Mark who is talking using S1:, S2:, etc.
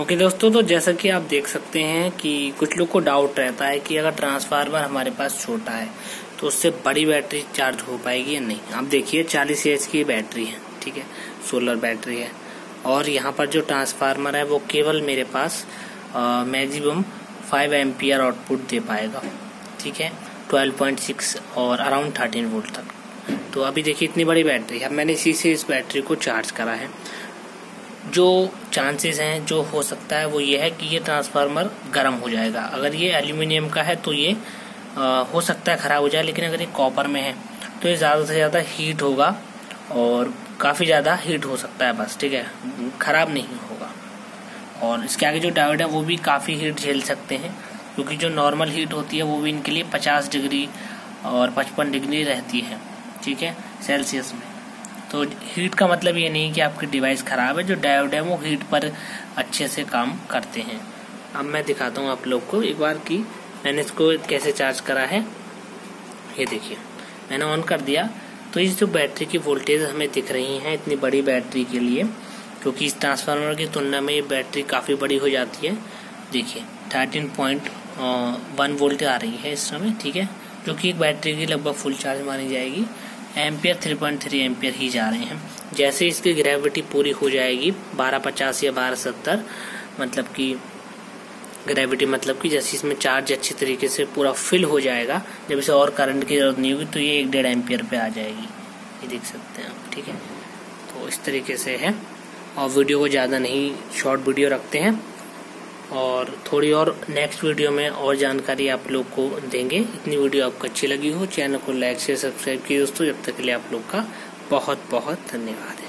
S1: Okay दोस्तों तो जैसा कि आप देख सकते हैं कि कुछ लोग को डाउट रहता है कि अगर ट्रांसफार्मर हमारे पास छोटा है तो उससे बड़ी बैटरी चार्ज हो पाएगी या नहीं। आप देखिए, चालीस एच की बैटरी है, ठीक है? सोलर बैटरी है। और यहाँ पर जो ट्रांसफार्मर है, वो केवल मेरे पास मैक्सिमम फाइव एम्पियर आउटपुट दे पाएगा, ठीक है? ट्वेल्व पॉइंट सिक्स और अराउंड थर्टीन वोल्ट तक। तो अभी देखिए, इतनी बड़ी बैटरी है। मैंने इसी से इस बैटरी को चार्ज करा है। जो चांसेस हैं जो हो सकता है वो ये है कि ये ट्रांसफार्मर गर्म हो जाएगा। अगर ये एल्यूमिनियम का है तो ये आ, हो सकता है ख़राब हो जाए लेकिन अगर ये कॉपर में है तो ये ज़्यादा से ज़्यादा हीट होगा और काफ़ी ज़्यादा हीट हो सकता है बस ठीक है? ख़राब नहीं होगा। और इसके आगे जो डायोड है वो भी काफ़ी हीट झेल सकते हैं क्योंकि जो नॉर्मल हीट होती है वो भी इनके लिए 50 डिग्री और 55 डिग्री रहती है ठीक है? सेल्सियस में। तो हीट का मतलब ये नहीं कि आपकी डिवाइस ख़राब है, जो डायोड है, वो हीट पर अच्छे से काम करते हैं। अब मैं दिखाता हूँ आप लोग को एक बार कि मैंने इसको कैसे चार्ज करा है। ये देखिए, मैंने ऑन कर दिया। तो इस जो बैटरी की वोल्टेज हमें दिख रही है इतनी बड़ी बैटरी के लिए, क्योंकि इस ट्रांसफार्मर की तुलना में ये बैटरी काफ़ी बड़ी हो जाती है। देखिए थर्टीन पॉइंट वन वोल्ट आ रही है इस समय, ठीक है? जो कि एक बैटरी की लगभग फुल चार्ज मानी जाएगी। एम्पियर 3.3 एम्पियर ही जा रहे हैं। जैसे इसकी ग्रेविटी पूरी हो जाएगी 1250 या 1270 मतलब कि ग्रेविटी मतलब कि जैसे इसमें चार्ज अच्छी तरीके से पूरा फिल हो जाएगा, जब इसे और करंट की ज़रूरत नहीं होगी तो ये एक डेढ़ एम्पियर पे आ जाएगी। ये देख सकते हैं आप, ठीक है? तो इस तरीके से है। और वीडियो को ज़्यादा नहीं शॉर्ट वीडियो रखते हैं। और थोड़ी और नेक्स्ट वीडियो में और जानकारी आप लोग को देंगे। इतनी वीडियो आपको अच्छी लगी हो चैनल को लाइक से सब्सक्राइब किए दोस्तों, जब तक के लिए आप लोग का बहुत बहुत धन्यवाद।